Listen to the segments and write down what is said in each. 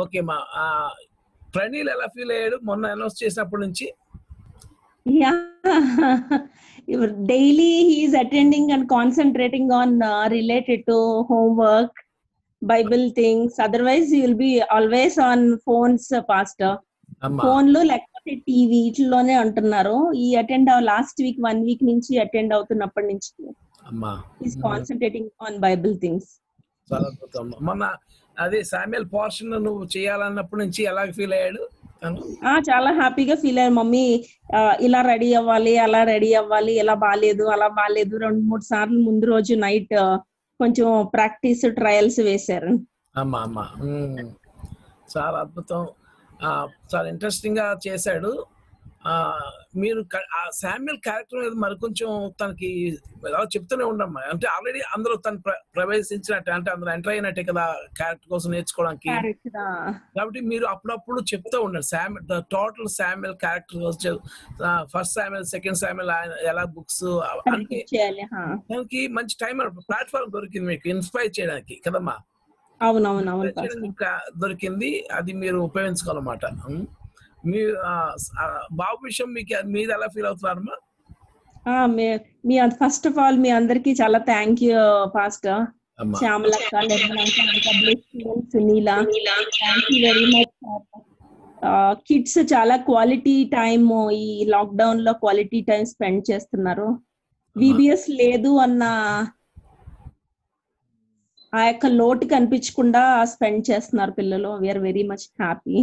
Okay మా ఆ Praneel feel అయ్యాడు మొన్న అనౌన్స్ చేసినప్పటి నుంచి? Daily he's and concentrating on related to Bible things. Otherwise always on phones pastor ఫోన్లో లేకపోతే టీవీ ఇట్లోనే అంటున్నారు. ఈ attend last week one week నుంచి అటెండ్ అవుతున్నప్పటి నుంచి. బైబిల్ థింగ్స్ చాలా అద్భుతం. మొన్న అదే సామ్యల్ పోర్షన్ నువ్వు చేయాలన్నప్పటి నుంచి ఎలా ఫీల్ అయ్యాడు చాలా హ్యాపీగా ఫీల్ అయ్యారు మమ్మీ ఇలా రెడీ అవ్వాలి అలా రెడీ అవ్వాలి ఇలా బాగాలేదు అలా బాగాలేదు రెండు మూడు సార్లు ముందు రోజు నైట్ కొంచెం ప్రాక్టీస్ ట్రయల్స్ వేశారు. అమ్మా అమ్మా. చాలా అద్భుతం. చాలా ఇంట్రెస్టింగ్గా చేశాడు. మీరు ఆ శామ్యుల్ క్యారెక్టర్ మీద మరి కొంచెం తనకి ఎలా చెప్తూనే ఉండమ్మా అంటే ఆల్రెడీ అందరూ తను ప్ర- ప్రవేశించినట్టే అంటే అందరూ ఎంటర్ అయినట్టే కదా క్యారెక్టర్ కోసం నేర్చుకోవడానికి. కాబట్టి మీరు అప్పుడప్పుడు చెప్తూ ఉండండి. Sam the total Samuel character first Samuel second Samuel ఎలా బుక్స్ అంటే. దానికి మంచి టైం ప్లాట్ఫామ్ దొరికింది మీకు ఇన్స్పైర్ చేయడానికి కదమ్మా? అవునవును దొరికింది అది మీరు ఉపయోగించుకోవాలన్నమాట. ఆ, బాబు విషయం మీకు మీరు ఎలా ఫీల్ అవుతున్నారమ్మా మీ- మీ ఫస్ట్ ఆఫ్ ఆల్ మీ అందరికి చాలా thank you pastor శ్యామలక్క Sunila. Thank you very much kids చాలా క్వాలిటీ టైం ఈ లాక్డౌన్లో క్వాలిటీ టైం స్పెండ్ చేస్తున్నారు. విబిఎస్ లేదు అన్న ఆ యొక్క లోటు కనిపించకుండా స్పెండ్ చేస్తున్నారు పిల్లలు. We're very much happy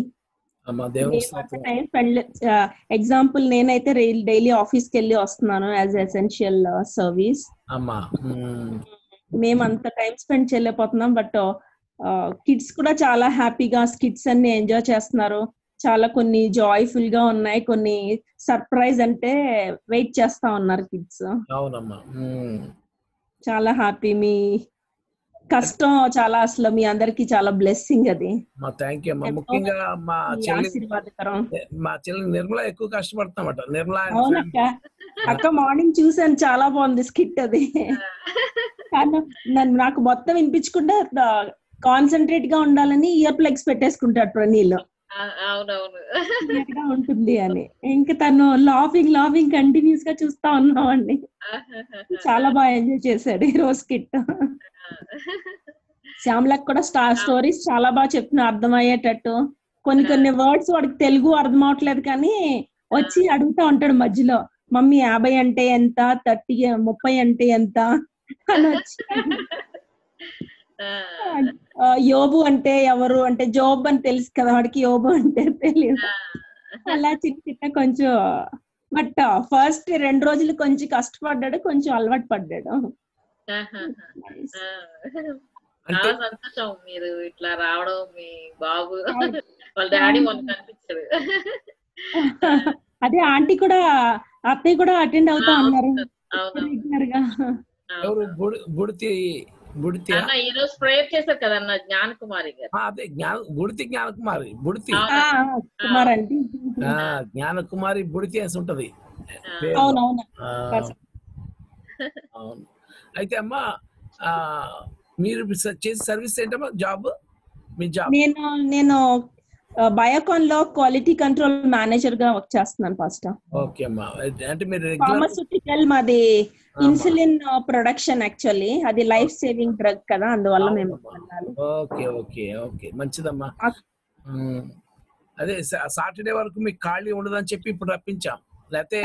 example నేనైతే డైలీ ఆఫీస్కి వెళ్ళి వస్తున్నాను యాజ్ ఎసెన్షియల్ సర్వీస్. మేము అంత టైం స్పెండ్ చేయలేకపోతున్నాం బట్ కిడ్స్ కూడా చాలా హ్యాపీగా స్కిట్స్ అన్ని ఎంజాయ్ చేస్తున్నారు చాలా కొన్ని జాయ్ఫుల్గా ఉన్నాయి కొన్ని సర్ప్రైజ్ అంటే వెయిట్ చేస్తా ఉన్నారు కిడ్స్ అవునమ్మా. చాలా హ్యాపీ మీ కష్టం చాలా అసలు మీ అందరికి చాలా బ్లెస్సింగ్ అది. మా థ్యాంక్ యూ అమ్మా. ముఖ్యంగా మా మీ చెల్లి ఆశీర్వాదకరం. మా చెల్లి నిర్మల ఎక్కువ కష్టపడుతున్నమాట నిర్మల అవునక్క. అక్క మార్నింగ్ చూసాను చాలా బాగుంది స్కిట్ అది. కానీ నన్ను నాకు మొత్తం వినిపించకుండా కాన్సన్ట్రేట్గా ఉండాలని ఇయర్ ప్లగ్స్ పెట్టేసుకుంటాడు ప్రణీల్ అవునవును. ఉంటుంది అని. ఇంకా తను లాఫింగ్ లాఫింగ్ కంటిన్యూస్గా చూస్తా ఉన్నామండి చాలా బాగా ఎంజాయ్ చేశాడు ఈ రోజు స్కిట్ శ్యామలకు కూడా స్టార్ స్టోరీస్ చాలా బాగా చెప్తున్నా అర్థమయ్యేటట్టు. కొన్ని కొన్ని వర్డ్స్ వాడికి తెలుగు అర్థం అవట్లేదు కానీ వచ్చి అడుగుతా ఉంటాడు మధ్యలో మమ్మీ యాభై అంటే ఎంత థర్టీ ముప్పై అంటే ఎంత? అని వచ్చి. యోబు అంటే ఎవరు అంటే జోబ్ అని తెలుసు కదా వాడికి యోబు అంటే తెలియదు అలా చిన్న చిన్న కొంచెం బట్ ఫస్ట్ రెండు రోజులు కొంచెం కష్టపడ్డాడు కొంచెం అలవాటు పడ్డాడు. అంటే చాలా సంతోషం మీరు ఇట్లా రావడం మీ బాబు. వాళ్ళ డాడీ మొన్న కనిపించాడు. అదే ఆంటీ కూడా అత్తయ్య కూడా అటెండ్ అవుతా ఉన్నారు ఈ రోజు ప్రేయర్ చేశారు కదా అన్న జ్ఞాన కుమారి గారు. అదే జ్ఞాన బుడితి జ్ఞానకుమారి బుడితి. అవును. ఆ, కుమార్ ఆంటీ ఆ, జ్ఞానకుమారి బుడితి అని ఉంటది. అవును. అయితే అమ్మా మీరు చేసే సర్వీస్ ఏంటమ్మా? జాబ్? మీ జాబ్. నేను నేను బయోకాన్లో క్వాలిటీ కంట్రోల్ మేనేజర్గా వర్క్ చేస్తున్నాను ఫస్ట్ ఓకే అమ్మా. అంటే మీరు ఫార్మస్యూటికల్ మాది ఇన్సులిన్ ప్రొడక్షన్ యాక్చువల్లీ. అది లైఫ్ సేవింగ్ డ్రగ్ కదా అందువల్ల మేము ఓకే ఓకే ఓకే. మంచిదమ్మా. అదే సాటర్డే వరకు మీకు ఖాళీ ఉండదని చెప్పి ఇప్పుడు రప్పించాం. లేకపోతే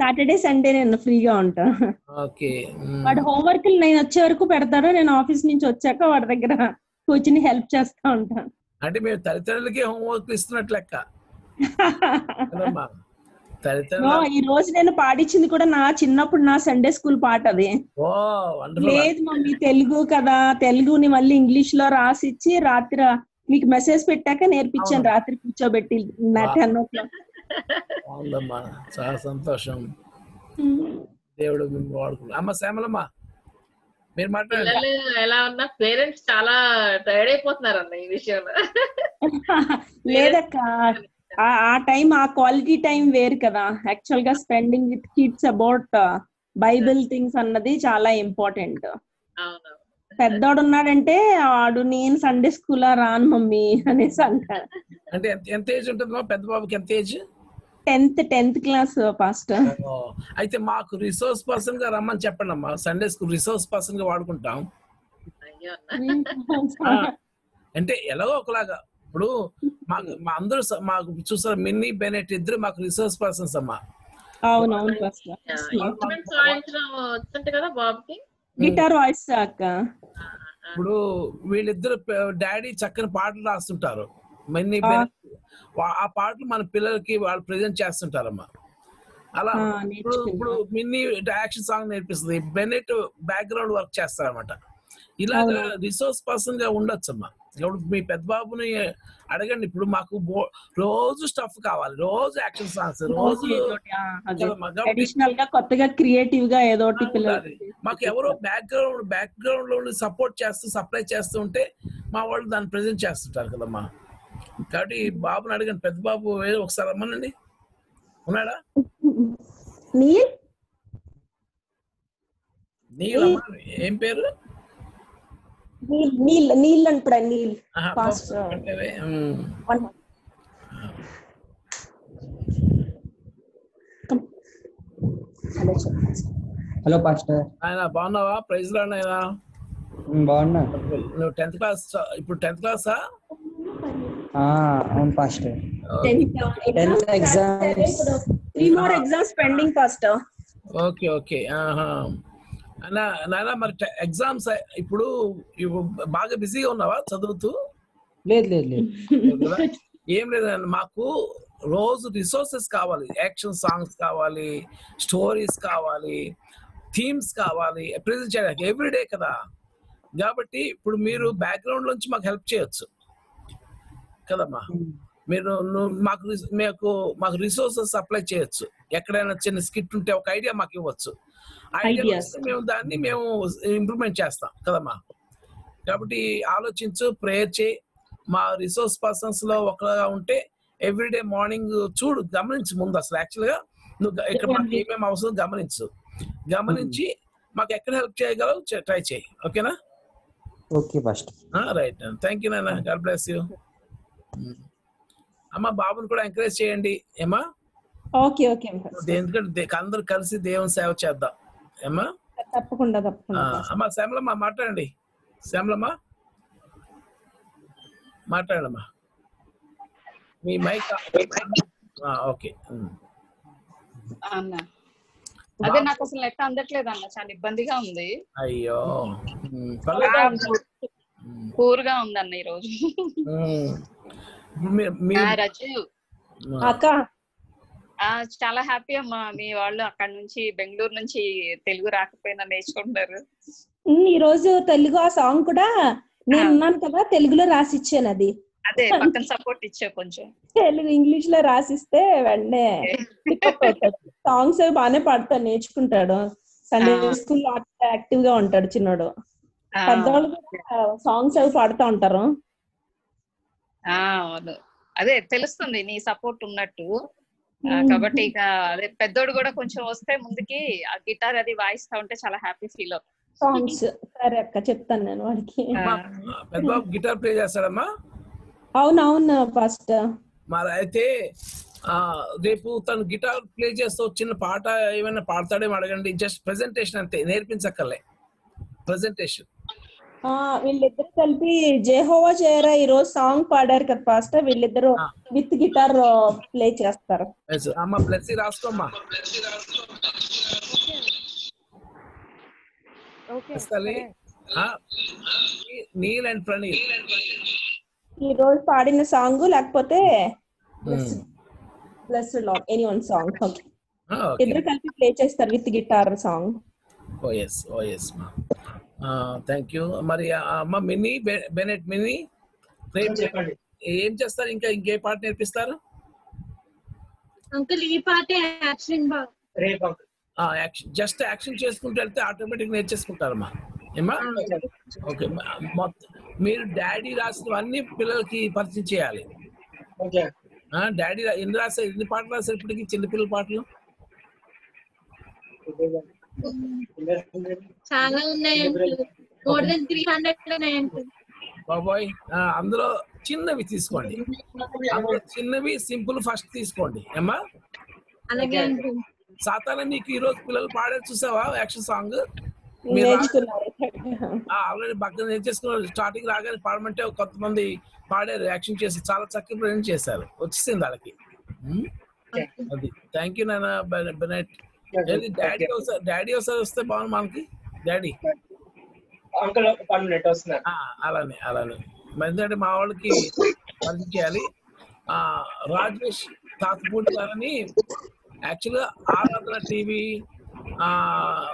సాటర్డే సండే నేను ఫ్రీగా ఉంటాను ఓకే. వాడు హోంవర్క్ నేను వచ్చే వరకు పెడతాడు. నేను ఆఫీస్ నుంచి వచ్చాక వాడి దగ్గర కూర్చుని హెల్ప్ చేస్తా ఉంటాను అంటే మేము తల్లిదండ్రులకి హోంవర్క్ ఇస్తున్నట్లు లెక్క. ఈ రోజు నేను పాడించింది కూడా నా చిన్నప్పుడు నా సండే స్కూల్ పాట అది. లేదు మమ్మీ తెలుగు కదా. తెలుగుని మళ్ళీ ఇంగ్లీష్లో రాసిచ్చి రాత్రి మీకు మెసేజ్ పెట్టాక నేర్పించాను. రాత్రి కూర్చోబెట్టి టెన్ ఓ క్లాక్. అవునమ్మా చాలా సంతోషం. దేవుడు మేము వాడుకున్నాం అమ్మ శ్యామలమ్మ మీరు పిల్లలు ఎలా ఉన్నా పేరెంట్స్ చాలా టైర్డ్ అయిపోతున్నారు అన్న ఈ విషయంలో. లేదక్క ఆ- ఆ టైం ఆ క్వాలిటీ టైం వేరు కదా. యాక్చువల్గా spending with kids about Bible things అన్నది చాలా ఇంపార్టెంట్. అవును. పెద్దోడు ఉన్నాడంటే వాడు నేను సండే స్కూల్ రాను మమ్మీ అనేసి అంటాడు అంటే ఎంత ఏజ్ ఉంటుందమ్మా? పెద్ద బాబుకి ఎంత age? Tenth tenth class pastor అయితే మాకు రిసోర్స్ పర్సన్గా రమ్మని చెప్పండి అమ్మా సండే స్కూల్ రిసోర్స్ పర్సన్గా వాడుకుంటాం. అంటే ఎలాగో ఒకలాగా. ఇప్పుడు మాకు మా అందరూ మాకు చూసారు మిన్నీ బెనెట్ ఇద్దరు మాకు రిసోర్స్ పర్సన్స్ అమ్మా. గిటార్ వాయిస్ అక్క. ఇప్పుడు వీళ్ళిద్దరు డాడీ చక్కని పాటలు రాస్తుంటారు. మిన్నీ ఆ. పాటలు మన పిల్లలకి వాళ్ళు ప్రెజెంట్ చేస్తుంటారమ్మా. అలా ఇప్పుడు. ఇప్పుడు మిన్నీ యాక్షన్ సాంగ్ నేర్పిస్తుంది. బెనెట్ బ్యాక్గ్రౌండ్ వర్క్ చేస్తారన్నమాట. ఇలాగా రిసోర్స్ పర్సన్గా ఉండొచ్చమ్మా. ఇప్పుడు మీ పెద్ద బాబుని అడగండి. ఇప్పుడు మాకు రోజు స్టఫ్ కావాలి. రోజు యాక్షన్ సాంగ్స్ రోజు గా కొత్తగా క్రియేటివ్గా ఏదో మాకు ఎవరో బ్యాక్గ్రౌండ్ బ్యాక్గ్రౌండ్లో సపోర్ట్ చేస్తూ సప్లై చేస్తూ ఉంటే మా వాళ్ళు దాన్ని ప్రెజెంట్ చేస్తుంటారు కదమ్మా. కాబట్టి ఈ బాబుని అడగండి. పెద్ద బాబు ఏదో ఒకసారి రమ్మనండి. ఉన్నాడా? నీల్ నీళ్ళు ఏం పేరు? నీల్ నీల్ నీల్ అంటాడు. హలో పాస్టర్ ఆయన బాగున్నావా? ప్రైజ్లో బాగున్నా. నువ్వు టెన్త్ క్లాస్ ఇప్పుడు టెన్త్ క్లాసా? అవును pastor. Tenth exams. Three more exams pending first okay okay ఆహా. అన్నా నాన్న మరి ఎగ్జామ్స్ ఇప్పుడు బాగా బిజీగా ఉన్నావా చదువుతూ? లేదు లేదు లేదు? ఏం లేదండి మాకు రోజు రిసోర్సెస్ కావాలి. యాక్షన్ సాంగ్స్ కావాలి స్టోరీస్ కావాలి థీమ్స్ కావాలి ప్రెజెంట్ చేయడానికి ఎవ్రీడే కదా. కాబట్టి ఇప్పుడు మీరు బ్యాక్గ్రౌండ్ నుంచి మాకు హెల్ప్ చేయొచ్చు. కదమ్మా? మీరు మాకు మీకు మాకు రిసోర్సెస్ సప్లై చేయొచ్చు. ఎక్కడైనా చిన్న స్కిట్ ఉంటే ఒక ఐడియా మాకు ఇవ్వచ్చు. ఐడియా మేము దాన్ని మేము ఇంప్రూవ్మెంట్ చేస్తాం. కదమ్మా? కాబట్టి ఆలోచించు ప్రేయర్ చేయి. మా రిసోర్స్ పర్సన్స్లో ఒకగా ఉంటే ఎవ్రీడే మార్నింగ్ చూడు గమనించు ముందు అసలు యాక్చువల్గా. నువ్వు ఇక్కడ మనకి ఏమేమి అవసరం గమనించు. గమనించి మాకు ఎక్కడ హెల్ప్ చేయగలవు ట్రై చేయి. ఓకేనా? Okay pastor right thank you నాన్న. గాడ్ బ్లెస్ యూ అమ్మ బాబుని కూడా ఎంకరేజ్ చేయండి. ఏమా ఓకే ఓకే ఎందుకంటే దే- అందరూ కలిసి దేవుని సేవ చేద్దాం. ఏమా తప్పకుండా తప్పకుండా. అమ్మ శ్యామలమ్మ మాట్లాడండి. శ్యామలమ్మ? మాట్లాడమ్మా. మీ మైక్ ఆ, ఓకే. అన్న. అదే నాకు అసలు నెట్ అందట్లేదు అన్న. చాలా ఇబ్బందిగా ఉంది. అయ్యో. పూర్గా ఉందన్న ఈ రోజు రజు అక్క. ఆ చాలా హ్యాపీ అమ్మా. మీ వాళ్ళు అక్కడ నుంచి బెంగళూరు నుంచి తెలుగు రాకపోయినా నేర్చుకుంటున్నారు. ఉమ్, ఈ రోజు తెలుగు ఆ సాంగ్ కూడా నేను ఉన్నాను కదా తెలుగులో రాసి ఇచ్చాను అది. అదే పక్కన సపోర్ట్ ఇచ్చా కొంచెం. తెలుగు ఇంగ్లీష్లో రాసిస్తే వెంటనే సాంగ్స్ అవి బాగానే పాడతాడు నేర్చుకుంటాడు. సండే. స్కూల్ యాక్టివ్గా ఉంటాడు చిన్నోడు. పెద్దవాళ్ళు సాంగ్స్ అవి పాడుతూ ఉంటారు. ఆ, అవును. అదే తెలుస్తుంది నీ సపోర్ట్ ఉన్నట్టు. కాబట్టి ఇక అదే పెద్దోడు కూడా కొంచెం వస్తే ముందుకి ఆ గిటార్ అది వాయిస్తా ఉంటే చాలా హ్యాపీ ఫీల్ అవుతుంది సాంగ్స్ సరే అక్క చెప్తాను నేను వాడికి. అమ్మా, పెద్ద బాబు గిటార్ ప్లే చేస్తాడమ్మా? అవునవును ఫస్ట్ మరి అయితే ఆ రేపు తను గిటార్ ప్లే చేస్తూ చిన్న పాట ఏమైనా పాడతాడేమో అడగండి. జస్ట్ ప్రెజెంటేషన్ అంతే నేర్పించక్కర్లే. ప్రెజెంటేషన్ ఆ వీళ్ళిద్దరు కలిపి జేహోవా చేయరా ఈ రోజు సాంగ్ పాడారు కదా ఫస్ట్ వీళ్ళిద్దరు ఆ. విత్ గిటార్ ప్లే చేస్తారు. అమ్మ బ్లెస్సీ రాసుకోమ్మా. తల్లి. ఆ, నీల్ అండ్ ప్రణీల్ ఈ రోజు పాడిన సాంగ్ లేకపోతే ఉమ్. ప్లస్ లాక్ ఎనీ వన్ సాంగ్ ఓకే ఆ, ఓకే ఇద్దరు కలిపి ప్లే చేస్తారు with guitar song. Oh yes oh yes మా థ్యాంక్ యూ మరి అమ్మ మినీ బెనెట్ మినీ? రేపు చెప్పండి. ఏం చేస్తారు? ఇంకా ఇంకే పాట నేర్పిస్తారు? అంకుల్ ఈ పాటే యాక్షన్ బా. యాక్షన్ జస్ట్ యాక్షన్ చేసుకుంటూ వెళ్తే ఆటోమేటిక్ నేర్చేసుకుంటారమ్మా. ఏమా ఓకే మొత్తం మీరు డాడీ రాసినవన్నీ పిల్లలకి పరిచయం చేయాలి. డాడీ ఎన్ని రాశారు? ఎన్ని పాటలు రాశారు ఇప్పటికి చిన్నపిల్లల పాటలు? చాలా ఉన్నాయి uncle more than three hundred ninety బాబాయ్ ఆ, అందులో చిన్నవి తీసుకోండి. చిన్నవి సింపుల్ ఫస్ట్ తీసుకోండి. ఏమ్మా? అలాగే సాతాన నీకు ఈ రోజు పిల్లలు పాడారు చూసావా యాక్షన్ సాంగ్? ఆల్రెడీ బాగా నేర్చేసుకున్నారు స్టార్టింగ్ రాగానే పాడమంటే ఒక కొంతమంది పాడారు యాక్షన్ చేసి చాలా చక్కగా ప్రజెంట్ చేశారు. వచ్చేసింది వాళ్ళకి. అది. థ్యాంక్ యూ నాన్న బెనెట్. డాడీ ఒకసారి డాడీ ఒకసారి వస్తే బాగుంది మనకి? డాడీ అంకుల్ ఒక వన్ మినిట్ వస్తున్నారు. ఆ, అలానే అలానే. ఎందుకంటే మా వాళ్ళకి పరిచయం చేయాలి. ఆ రాజేష్ తాతపూడి గారని యాక్చువల్గా ఆరాధన టీవీ ఆ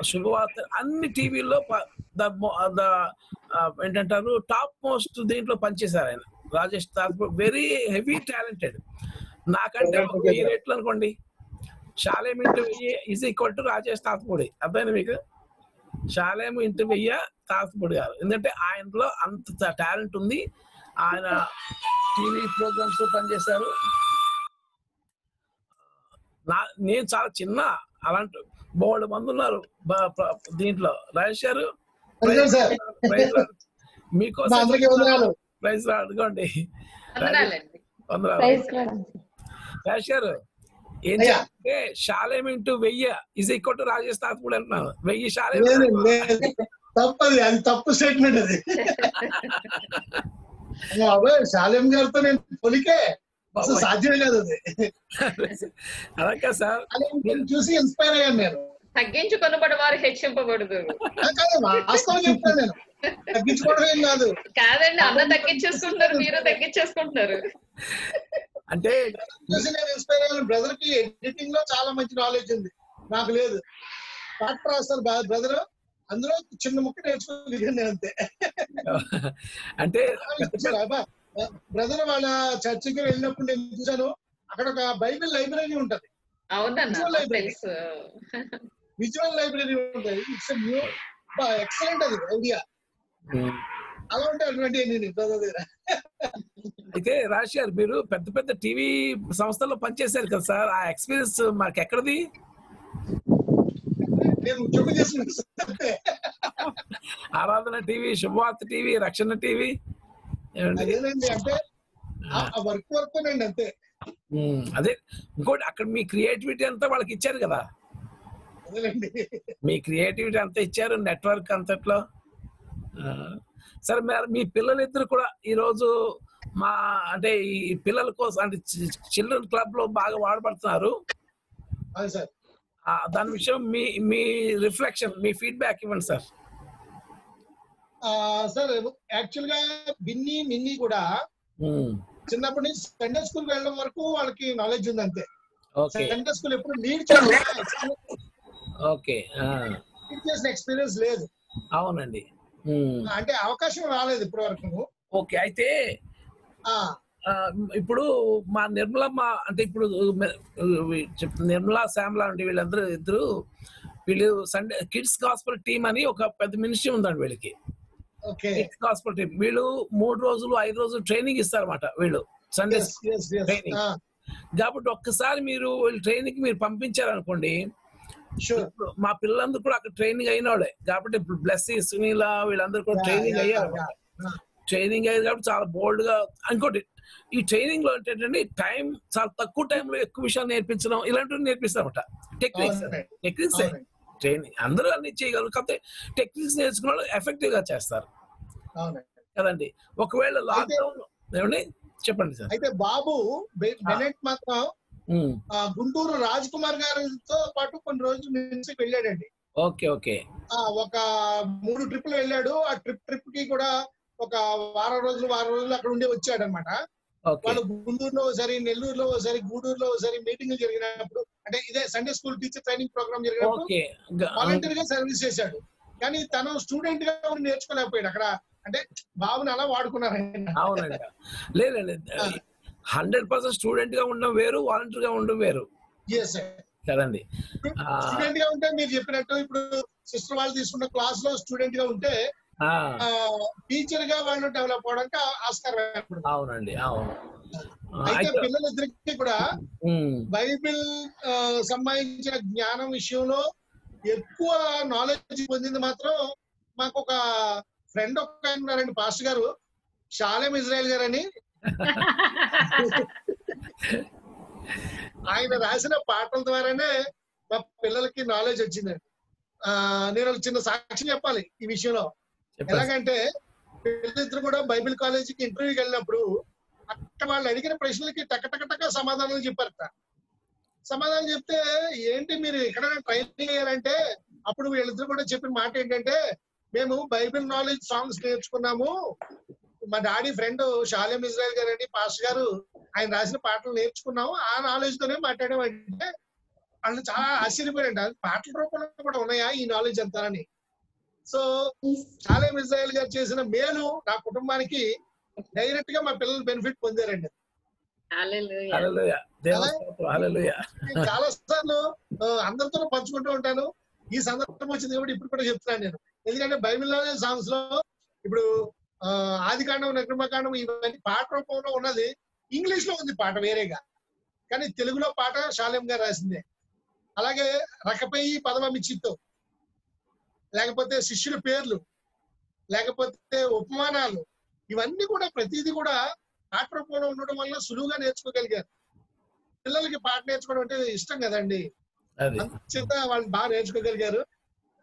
శుభవార్త అన్ని టీవీల్లో ద ద ఏంటంటారు? టాప్ మోస్ట్ దీంట్లో పనిచేశారు ఆయన. Rajesh Tatapudi very heavy talented నాకంటే వెయ్యి రేట్లు అనుకోండి శాలేం ఇంటి వెయ్యి is equal to Rajesh Tatapudi. అర్థమైంది మీకు? శాలేం ఇంటి వెయ్య తాతపూడి గారు. ఎందుకంటే ఆయనలో అంత టాలెంట్ ఉంది. ఆయన టీవీ ప్రోగ్రామ్స్లో పనిచేశారు. నా నేను చాలా చిన్న అలాంటి బోల్డ్ మంది ఉన్నారు. దీంట్లో. రాజేష్ గారు మీకోసం. ప్రైజ్ వందనాలు. రాజేష్ గారు ఏం అయ్యా. చేయాలంటే శాలేం ఇంటూ వెయ్యి is equal to Rajesh Tatapudi అంటున్నాను. వెయ్యి శాలేం తప్పది అది తప్పు స్టేట్మెంట్ అది. అబ్బాయి శాలేం గారితో నేను పొలికే అసలు సాధ్యమే కాదు అది. అలాగే సార్. చూసి ఇన్స్పైర్ అయ్యాను నేను. తగ్గించు కొనబడి వారు హెచ్చింపబడదు. కాదు వాస్తవం చెప్తాను నేను. తగ్గించుకోవడం ఏం కాదు. కాదండి అన్న తగ్గించేసుకుంటున్నారు మీరు తగ్గించేసుకుంటున్నారు. అంటే నేను ఇన్స్పైర్ బ్రదర్కి ఎడిటింగ్లో చాలా మంచి నాలెడ్జ్ ఉంది. నాకు లేదు. పాట రాస్తారు బ్రదర్ అందులో చిన్న ముక్క నేర్చుకోగలిగాను నేను అంతే. అంటే బ్రదర్ వాళ్ళ చర్చికి వెళ్ళినప్పుడు నేను చూసాను అక్కడ ఒక బైబిల్ లైబ్రరీ ఉంటది. Visual library. ఉంటుంది. ఇట్స్ ఎక్సలెంట్ అది ఐడియా. అలా ఉంటే అటువంటి నేను బ్రదర్ దగ్గర. అయితే రాజేష్ గారు మీరు పెద్ద పెద్ద టీవీ సంస్థల్లో పనిచేశారు కదా సార్. ఆ ఎక్స్పీరియన్స్ మాకు ఎక్కడది నేను ఉద్యోగం చేస్తున్నాను ఆరాధన టీవీ శుభవార్త టీవీ రక్షణ టీవీ అంటే వర్క్ వర్క్ అంతే. అదే ఇంకోటి అక్కడ మీ క్రియేటివిటీ అంతా వాళ్ళకి ఇచ్చారు కదా. మీ క్రియేటివిటీ అంతా ఇచ్చారు నెట్వర్క్ అంతట్లో. సరే మీ పిల్లలిద్దరు కూడా ఈరోజు మా అంటే ఈ పిల్లల కోసం అంటే చిల్డ్రన్ క్లబ్లో బాగా వాడబడుతున్నారు. దాని విషయం మీ మీ రిఫ్లెక్షన్ మీ ఫీడ్బ్యాక్ ఇవ్వండి సార్. సార్ యాక్చువల్గా బిన్ని మిన్ని కూడా చిన్నప్పటి నుంచి సండే స్కూల్ వెళ్ళడం వరకు వాళ్ళకి నాలెడ్జ్ ఉంది అంతే. సండే స్కూల్ ఎప్పుడు లీడ్ ఓకే. చేసిన ఎక్స్పీరియన్స్ లేదు. అవునండి. అంటే అవకాశం రాలేదు ఇప్పటి వరకు ఓకే. అయితే ఇప్పుడు మా నిర్మలమ్మ అంటే ఇప్పుడు నిర్మలా శ్యామల అంటే వీళ్ళందరూ ఇద్దరు వీళ్ళు సండే కిడ్స్ గాస్పల్ టీమ్ అని ఒక పెద్ద మినిస్ట్రీ ఉందండి వీళ్ళకి. Kids gospel team. వీళ్ళు మూడు రోజులు ఐదు రోజులు ట్రైనింగ్ ఇస్తారన్నమాట వీళ్ళు. సండే. ట్రైనింగ్. కాబట్టి ఒక్కసారి మీరు వీళ్ళు ట్రైనింగ్ మీరు పంపించారనుకోండి మా పిల్లలందరూ కూడా అక్కడ ట్రైనింగ్ అయిన వాళ్ళే. కాబట్టి ఇప్పుడు బ్లెస్ సునీల వీళ్ళందరూ కూడా ట్రైనింగ్ అయ్యారు. ట్రైనింగ్ అయ్యేది కాబట్టి చాలా బోల్డ్గా ఇంకోటి ఈ ట్రైనింగ్లో ఏంటంటే టైం చాలా తక్కువ టైంలో ఎక్కువ విషయాలు నేర్పించడం ఇలాంటివి నేర్పిస్తారన్నమాట. టెక్నిక్స్. టెక్నిక్స్. ట్రైనింగ్ అందరూ అన్ని చేయగలరు. కాకపోతే టెక్నిక్స్ నేర్చుకున్న వాళ్ళు ఎఫెక్టివ్గా చేస్తారు. అవునండి. కదండి. ఒకవేళ లాక్డౌన్ ఏమండి? చెప్పండి సార్. అయితే బాబు బెనెట్ మాత్రం గుంటూరు రాజ్ కుమార్ గారితో పాటు కొన్ని రోజులు నుంచి వెళ్ళాడండి. Okay okay. ఒక మూడు ట్రిప్లు వెళ్ళాడు. ఆ ట్రిప్ ట్రిప్కి కూడా ఒక వారం రోజులు వారం రోజులు అక్కడ ఉండి వచ్చాడు అనమాట ఓకే. వాళ్ళు గుంటూరులో ఒకసారి నెల్లూరులో ఒకసారి గూడూరులో ఒకసారి మీటింగ్ జరిగినప్పుడు అంటే ఇదే Sunday school teacher training program జరిగినప్పుడు వాలంటీర్గా సర్వీస్ చేశాడు. కానీ తను స్టూడెంట్గా నేర్చుకోలేకపోయాడు అక్కడ. అంటే బాబుని అలా వాడుకున్నారు ఆయన. అవునండి లేదండి హండ్రెడ్ పర్సెంట్ స్టూడెంట్గా ఉండడం వేరు వాలంటీర్గా ఉండడం వేరు. కదండి. స్టూడెంట్గా ఉంటే మీరు చెప్పినట్టు ఇప్పుడు సిస్టర్ వాళ్ళు తీసుకున్న క్లాస్లో స్టూడెంట్గా ఉంటే టీచర్గా వాళ్ళు డెవలప్ అవడానికి ఆస్కారం. అవునండి అవును. అయితే పిల్లలిద్దరికి కూడా బైబిల్ సంబంధించిన జ్ఞానం విషయంలో ఎక్కువ నాలెడ్జ్ పొందింది మాత్రం మాకు ఒక ఫ్రెండ్ ఒక ఆయన ఉన్నారండి పాస్టర్ గారు. షాలేం ఇజ్రాయల్ గారు అని ఆయన రాసిన పాటల ద్వారానే మా పిల్లలకి నాలెడ్జ్ వచ్చిందండి. నేను చిన్న సాక్ష్యం చెప్పాలి ఈ విషయంలో. ఎలాగంటే వీళ్ళిద్దరు కూడా బైబిల్ కాలేజీకి ఇంటర్వ్యూకి వెళ్ళినప్పుడు అక్కడ వాళ్ళు అడిగిన ప్రశ్నలకి టక టక టక సమాధానాలు చెప్పారట. సమాధానం చెప్తే ఏంటి మీరు ఎక్కడైనా ట్రైనింగ్ అయ్యారంటే అప్పుడు వీళ్ళిద్దరు కూడా చెప్పిన మాట ఏంటంటే మేము బైబిల్ నాలెడ్జ్ సాంగ్స్ నేర్చుకున్నాము. మా డాడీ ఫ్రెండ్ షాలేం ఇజ్రాయల్ గారు అని పాస్ గారు ఆయన రాసిన పాటలు నేర్చుకున్నాము. ఆ నాలెడ్జ్ తోనే మాట్లాడామంటే వాళ్ళు చాలా ఆశ్చర్యపోయారంట. పాటల రూపంలో కూడా ఉన్నాయా ఈ నాలెడ్జ్ అంతారని సో షాలేం ఇజ్రాయల్ గారు చేసిన మేలు నా కుటుంబానికి డైరెక్ట్గా మా పిల్లలు బెనిఫిట్ పొందారండి. చాలా సార్లు అందరితో పంచుకుంటూ ఉంటాను. ఈ సందర్భం వచ్చింది కాబట్టి ఇప్పుడు కూడా చెప్తున్నాను నేను. ఎందుకంటే బైబిల్లోనే సాంగ్స్లో ఇప్పుడు ఆ, ఆదికాండం నిర్గమకాండం ఇవన్నీ పాట రూపంలో ఉన్నది. ఇంగ్లీష్లో ఉంది పాట వేరేగా. కానీ తెలుగులో పాట శాలేం గారు రాసిందే. అలాగే రకపై పదమమి చిత్తు లేకపోతే శిష్యుల పేర్లు లేకపోతే ఉపమానాలు ఇవన్నీ కూడా ప్రతిదీ కూడా పాట రూపంలో ఉండడం వల్ల సులువుగా నేర్చుకోగలిగారు. పిల్లలకి పాట నేర్చుకోవడం అంటే ఇష్టం కదండి. చేత వాళ్ళు బాగా నేర్చుకోగలిగారు.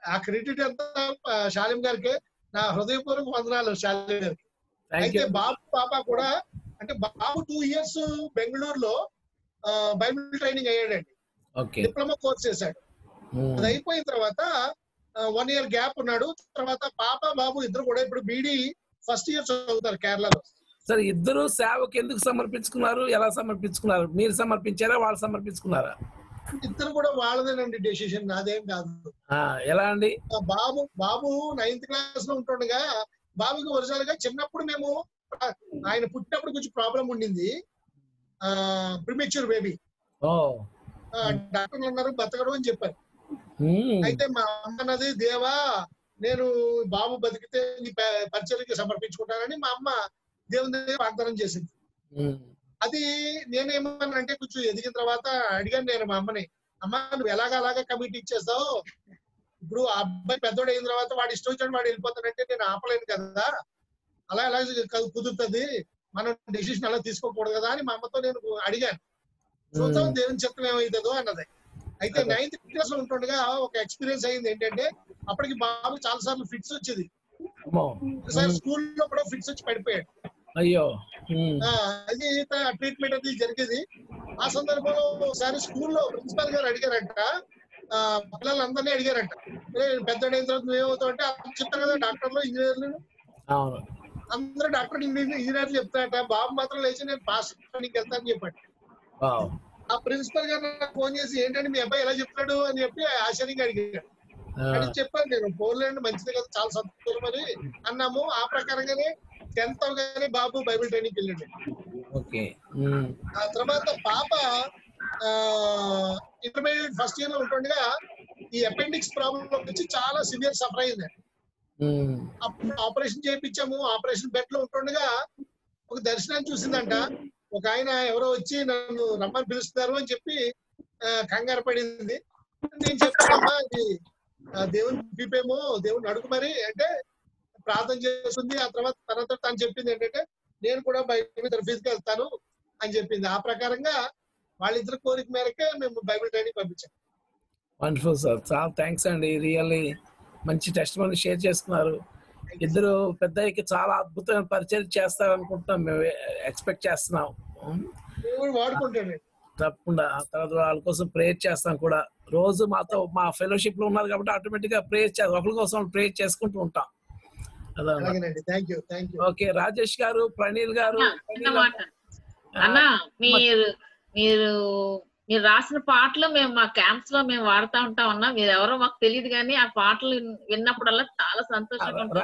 ఆ క్రెడిట్ అంతా శాలిం గారికి? నా హృదయపూర్వక వందనాలు శాలిం గారికి. అయితే బాబు పాప కూడా అంటే బాబు టూ ఇయర్స్ బెంగళూరులో బైబిల్ ట్రైనింగ్ అయ్యాడండి. డిప్లొమా కోర్స్ చేశాడు. అది అయిపోయిన తర్వాత వన్ ఇయర్ గ్యాప్ ఉన్నాడు. తర్వాత పాప బాబు ఇద్దరు కూడా ఇప్పుడు బీడీ ఫస్ట్ ఇయర్ చదువుతారు కేరళలో. సరే ఇద్దరు సేవకు ఎందుకు సమర్పించుకున్నారు? ఎలా సమర్పించుకున్నారు? మీరు సమర్పించారా? వాళ్ళు సమర్పించుకున్నారా? ఇద్దరు కూడా వాళ్ళదేనండి డెసిషన్ నాదేం కాదు. ఎలా అండి? బాబు బాబు నైన్త్ క్లాస్లో ఉంటుండగా బాబుకి ఒరిజినల్గా చిన్నప్పుడు మేము ఆయన పుట్టినప్పుడు కొంచెం ప్రాబ్లం ఉండింది. ఆ ప్రిమెచ్యూర్ బేబీ ఓ. డాక్టర్లు అన్నారు బతకడు అని చెప్పారు. అయితే మా అమ్మ అన్నది దేవా నేను బాబు బతికితే నీ ప- పరిచర్యకి సమర్పించుకుంటానని మా అమ్మ దేవుని దగ్గర వాగ్దానం చేసింది. మ్మ్. అది నేనేమన్నానంటే కొంచెం ఎదిగిన తర్వాత అడిగాను నేను మా అమ్మని అమ్మ నువ్వు ఎలాగ అలాగా కమిటీ ఇచ్చేస్తావు? ఇప్పుడు ఆ అబ్బాయి పెద్దోడు అయిన తర్వాత వాడు ఇష్టం వచ్చినట్టు వాడు వెళ్ళిపోతాడంటే నేను ఆపలేను కదా. అలా ఎలా కుదురుతుంది? మనం డెసిషన్ అలా తీసుకోకూడదు కదా అని మా అమ్మతో నేను అడిగాను. చూద్దాం దేవుని చిత్తం ఏమైతుందో అన్నది. అయితే. నైన్త్ క్లాస్లో ఉంటుండగా ఒక ఎక్స్పీరియన్స్ అయింది ఏంటంటే అప్పటికి బాబు చాలా సార్లు ఫిట్స్ వచ్చేది. ఒకసారి స్కూల్లో కూడా ఫిట్స్ వచ్చి పడిపోయాడు. అయ్యో. అది ట్రీట్మెంట్ అది జరిగేది. ఆ సందర్భంలో ఒకసారి స్కూల్లో ప్రిన్సిపల్ గారు అడిగారంట. పిల్లలందరినీ అడిగారంట. "ఏ, పెద్దోడు అయిన తర్వాత నువ్వేమవుతావు అంటే చెప్తారు కదా డాక్టర్లు ఇంజనీర్లు. అందరూ డాక్టర్ ఇంజనీర్లు చెప్తారట. బాబు మాత్రం లేచి నేను పాస్ వెళ్తానని చెప్పాడు. ఆ ప్రిన్సిపల్ గారు నాకు ఫోన్ చేసి ఏంటంటే మీ అబ్బాయి ఎలా చెప్తాడు అని చెప్పి ఆశ్చర్యంగా అడిగాడు. అని చెప్పాను నేను పోర్లాండ్ మంచిది కదా చాలా సంతోషం అని అన్నాము. ఆ ప్రకారంగానే టెన్త్ అవగానే బాబు బైబిల్ ట్రైనింగ్ వెళ్ళాడు. ఆ తర్వాత పాప ఇంటర్మీడియట్ ఫస్ట్ ఇయర్లో ఉంటుండగా ఈ అపెండిక్స్ ప్రాబ్లం వచ్చి చాలా సివియర్ సఫర్ అయింది. అప్పుడు ఆపరేషన్ చేయించాము. ఆపరేషన్ బెడ్లో ఉంటుండగా ఒక దర్శనాన్ని చూసిందంట. ఒక ఆయన ఎవరో వచ్చి నన్ను రమ్మని పిలుస్తున్నారు అని చెప్పి కంగారు పడింది. నేను చెప్పానమ్మా ఇది దేవుని పిలిపేమో దేవుని అడుగు మరి. అంటే ప్రార్థన చేస్తుంది. ఆ తర్వాత తర్వాత తను చెప్పింది ఏంటంటే నేను కూడా బైబిల్ తరఫీజ్కి వెళ్తాను అని చెప్పింది. ఆ ప్రకారంగా వాళ్ళిద్దరు కోరిక మేరకే మేము బైబిల్ ట్రైనింగ్ పంపించాం. వండర్ఫుల్ సార్ చాలా థ్యాంక్స్ అండి. రియల్లీ మంచి టెస్ట్ మనీ షేర్ చేస్తున్నారు ఇద్దరు పెద్దయ్యకి చాలా అద్భుతమైన పరిచయం చేస్తారనుకుంటున్నాం మేము. ఎక్స్పెక్ట్ చేస్తున్నాం. తప్పకుండా. తర్వాత వాళ్ళ కోసం ప్రేయర్ చేస్తాం కూడా. రోజు మాతో మా ఫెలోషిప్లో ఉన్నారు కాబట్టి ఆటోమేటిక్గా ప్రేయర్ చేస్తాం ఒకరి కోసం ప్రేయర్ చేసుకుంటూ ఉంటాం. అదన్నమాట అలాగేనండి. Thank you thank you okay Rajesh గారు ప్రణీల్ గారు అన్న, చిన్న మాట. అన్న మీరు మీరు మీరు రాసిన పాటలు మేము మా క్యాంప్స్లో మేము వాడుతా ఉంటాం అన్న మీరు ఎవరో మాకు తెలియదు కానీ ఆ పాటలు విన్- విన్నప్పుడల్లా చాలా సంతోషంగా ఉంటాం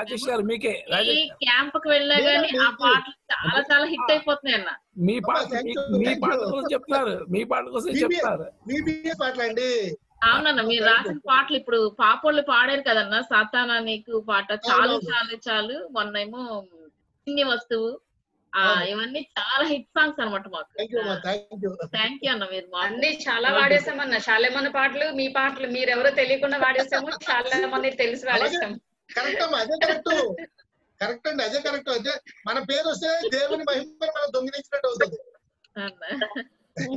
ఈ క్యాంప్కి వెళ్ళినా గానీ ఆ పాటలు చాలా చాలా హిట్ అయిపోతున్నాయి అన్న. మీ పాట thank మీ-. కోసం చెప్తున్నారు. మీ పాట కోసం మీ- చెప్తున్నారు. బీబీఏ పాటలండి అవునన్న మీరు రాసిన పాటలు ఇప్పుడు పాపోళ్ళు పాడారు కదన్న సాతానా నీకు పాట చాలు. చాలు చాలు. మొన్నేమో చిన్ని వస్తువు. ఇవన్నీ చాలా హిట్ సాంగ్స్ అనమాట మాకు. థ్యాంక్ యూ అన్న మీరు అన్ని చాలా వాడేసామన్న. చాలామంది పాటలు మీ పాటలు మీరెవరో తెలియకుండా వాడేసాము. చాలా మంది తెలిసి వాడేస్తాం కరెక్ట్ అమ్మా అదే కరెక్ట్ కరెక్ట్ అండి అదే కరెక్ట్ అయితే మన పేరు వస్తే దేవుని మహిమ మనం దొంగిలించినట్టు అవుతుంది.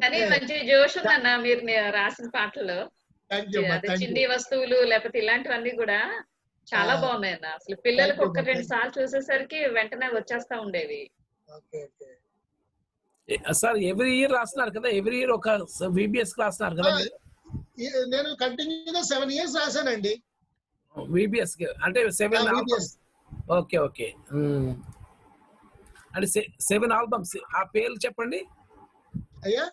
కానీ మంచి జోష్ ఉందన్న మీరు రాసిన అదే చిన్ని వస్తువులు లేకపోతే ఇలాంటివన్నీ కూడా చాలా. బాగున్నాయి అన్న. అసలు పిల్లలకు ఒక్క రెండు. సార్లు చూసేసరికి వెంటనే వచ్చేస్తా ఉండేవి. సార్ ఎవ్రీ ఇయర్ రాస్తున్నారు కదా ఎవ్రీ ఇయర్ ఒక విబిఎస్ రాస్తున్నారు కదా నేను కంటిన్యూగా సెవెన్ ఇయర్స్ రాశానండి. విబిఎస్ అంటే సెవెన్. Okay okay. అంటే సెవెన్ ఆల్బమ్స్ ఆ పేర్లు చెప్పండి. అయ్యా?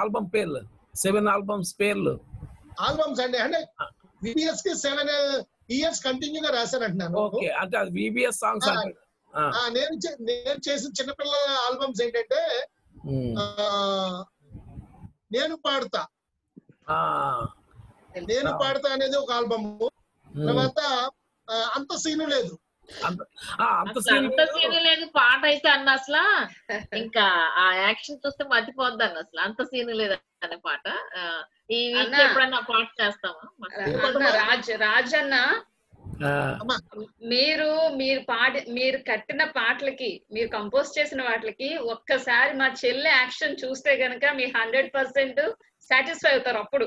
ఆల్బమ్ పేర్లు. సెవెన్ ఆల్బమ్స్ పేర్లు. ఆల్బమ్స్ అండి అంటే విబిఎస్కి సెవెన్ ఇయర్స్ కంటిన్యూగా రాశానంటున్నాను. ఓకే అంటే అది విబిఎస్ సాంగ్స్ అంటే నేను చే- నేను చేసిన చిన్నపిల్లల ఆల్బమ్స్ ఏంటంటే నేను పాడుతా. ఆ, నేను పాడుతా అనేది ఒక ఆల్బమ్. తర్వాత అంత సీను లేదు. అంత ఆ, అంత అసలు సీన్ అంత సీన్ లేదు. పాట అయితే అన్న అసలు ఇంకా ఆ యాక్షన్ చూస్తే మర్చిపోద్ది అన్న అసలు. అంత సీన్ లేదు అనే పాట. ఈ. ఎప్పుడన్నా పాట చేస్తామా రాజ్ రాజ్ అన్న మీరు మీరు పాడి మీరు కట్టిన పాటలకి మీరు కంపోజ్ చేసిన వాటికి ఒక్కసారి మా చెల్లె యాక్షన్ చూస్తే గనక మీ హండ్రెడ్ పర్సెంట్ సాటిస్ఫై అవుతారు అప్పుడు.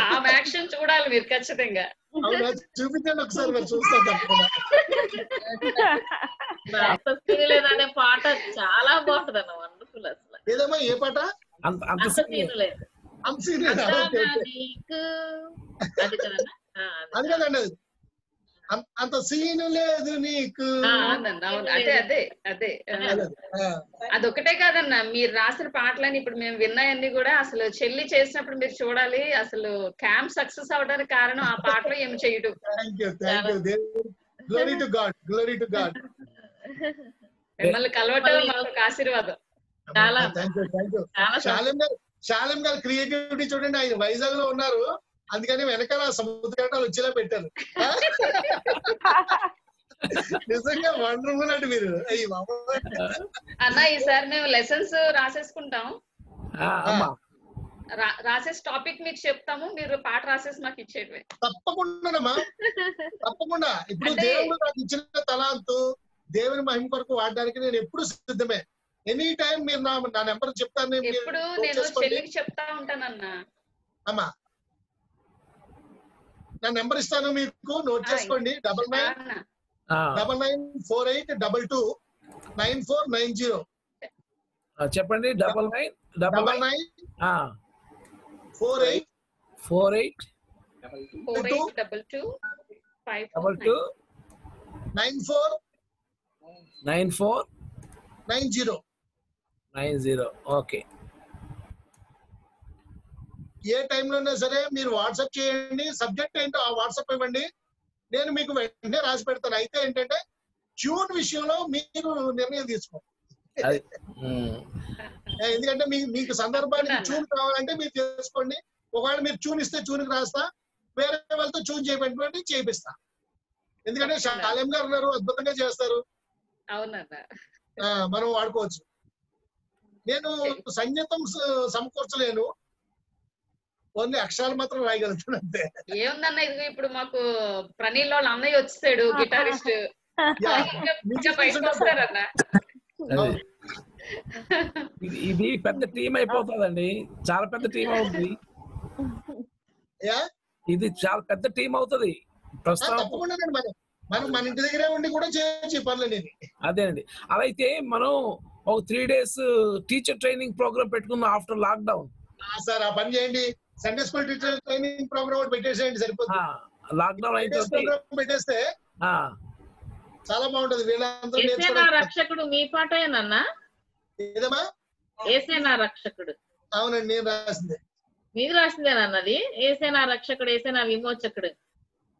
ఆమె యాక్షన్ చూడాలి మీరు ఖచ్చితంగా. అవునా? చూపించండి ఒకసారి మరి తప్పకుండా. లేదనే పాట చాలా బాగుంటది అన్న వండర్ఫుల్ అసలు. ఏదమ్మా ఏ పాట? అంత సీన్ లేదు. అంత సీన్ లేదా? అది కదన్నా? ఆ, అది. కదండి అంత సీన్ లేదు నీకు. అదే అదే అదే. అదొకటే కాదన్న మీరు రాసిన పాటలని ఇప్పుడు మేము విన్నాయన్ని కూడా అసలు చెల్లి చేసినప్పుడు మీరు చూడాలి అసలు క్యాంప్ సక్సెస్ అవడానికి కారణం ఆ పాటలో thank you glory to God glory to God మిమ్మల్ని కలవటం మాకు ఆశీర్వాదం. చాలా. చాలా శాలం గారు క్రియేటివిటీ చూడండి ఆయన వైజాగ్లో ఉన్నారు. అందుకని వెనకాల సముద్ర ఘటాలు వచ్చేలా పెట్టారు. నిజంగా వండర్ఫుల్ అండి మీరు. అన్న ఈసారి మేము లెసన్స్ రాసేసుకుంటాం. ఆ, అమ్మా. రా- రాసేసి టాపిక్ మీకు చెప్తాము మీరు పాట రాసేసి మాకు ఇచ్చేటివే తప్పకుండానమ్మా. తప్పకుండా. ఇప్పుడు దేవుడు నాకు ఇచ్చిన తలాంతు దేవుని మహిమ కొరకు వాడడానికి నేను ఎప్పుడు సిద్ధమే. ఎనీ టైం మీరు నా నా నెంబర్ చెప్తాను మీరు ఎప్పుడు నేను. చెల్లికి చెప్తా ఉంటానన్నా. అమ్మా. నా నెంబర్ ఇస్తాను మీకు నోట్ చేసుకోండి. Double nine double nine four eight double two nine four nine zero. ఆ, చెప్పండి. Double nine double nine. Four eight four eight double two. Five double two nine four nine four nine zero. Nine zero. Okay. ఏ టైంలో ఉన్నా సరే మీరు WhatsApp చేయండి. Subject ఏంటో ఆ WhatsApp ఇవ్వండి. నేను మీకు వెంటనే రాసి పెడతాను. అయితే ఏంటంటే ట్యూన్ విషయంలో మీరు నిర్ణయం తీసుకోండి. ఉమ్. ఎందుకంటే మీ మీకు సందర్భానికి తప్పకుండా. ట్యూన్ కావాలంటే మీరు చేసుకోండి ఒకవేళ మీరు ట్యూన్ ఇస్తే ట్యూన్కి రాస్తా. వేరే వాళ్ళతో ట్యూన్ చేయబెట్టుకోండి చేపిస్తా. ఎందుకంటే శాలేం గారు ఉన్నారు అద్భుతంగా చేస్తారు. అవునన్న. ఆ, మనం వాడుకోవచ్చు. నేను సంగీతం సమకూర్చలేను. ఓన్లీ అక్షరాలు మాత్రం రాయగలుగుతాను అంతే. ఏముందన్న ఇది ఇప్పుడు మాకు ప్రణీల్ వాళ్ళ అన్నయ్య వచ్చాడు గిటారిస్ట్. అది. ఇది- ఇది పెద్ద టీం అయిపోతుందండి. చాలా పెద్ద టీం అవుతుంది యా. ఇది చాలా పెద్ద టీం అవుతుంది. ఆ, ప్రస్తుతం తప్పకుండా మనం మనం ఇంటి దగ్గరే ఉండి కూడా చేయొచ్చు పనులు అనేది అదేనండి అలా అయితే మనం ఒక three days teacher training program పెట్టుకున్నాం ఆఫ్టర్ లాక్డౌన్. సార్ ఆ పని చేయండి. Sunday school teacher training program ఒకటి పెట్టేసేయండి సరిపోతుంది లాక్డౌన్ పెట్టేస్తే ఆ, చాలా బాగుంటది నేర్చుకోవడం రక్షకుడు మీ పాటేనన్నా ఏదమ్మా? ఏసేనా రక్షకుడు. అవునండి నేను రాసింది. మీరు రాసిందేనన్నది ఏసేనా రక్షకుడు ఏసేనా విమోచకుడు.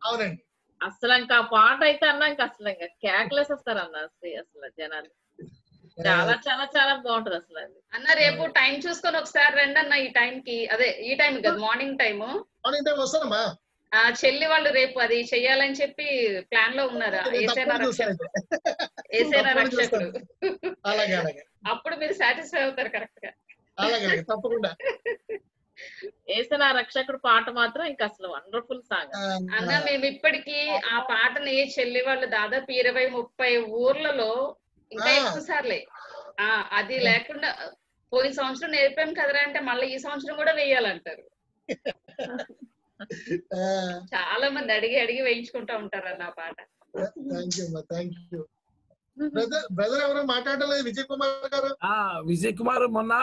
అవునండి. అసలు ఇంకా పాట అయితే అన్నా ఇంకా అసలు ఇంకా కేకలేసి వస్తారు అన్న అసలు అసలు జనాలు. చాలా చాలా చాలా బాగుంటది అసలు అది అన్న రేపు టైం చూసుకొని ఒకసారి రండి అన్న ఈ టైం కి. అదే ఈ టైం కదా మార్నింగ్ టైము మార్నింగ్ టైం వస్తానమ్మా. ఆ చెల్లి వాళ్ళు రేపు అది చెయ్యాలని చెప్పి ప్లాన్లో ఉన్నారా? ఏసైనా రక్షకుడు అలాగే అలాగే. అప్పుడు మీరు సాటిస్ఫై అవుతారు కరెక్ట్గా. అలాగే తప్పకుండా. వేసిన ఆ రక్షకుడు పాట మాత్రం ఇంకా అసలు వండర్ఫుల్ సాంగ్ అన్న మేము ఇప్పటికీ ఆ. పాటని చెల్లి వాళ్ళు దాదాపు ఇరవై ముప్పై ఊర్లలో ఇంకా ఆ. ఎక్కువ సార్లే. ఆ అది లేకుండా పోయిన సంవత్సరం నేర్పాం కదరా అంటే మళ్ళీ ఈ సంవత్సరం కూడా వేయాలంటారు. చాలా మంది అడిగి అడిగి వేయించుకుంటా ఉంటారు అన్న పాట బ్రదర్ ఎవరో మాట్లాడలేదు? విజయ్ కుమార్ గారు? ఆ విజయ్ కుమార్ మొన్న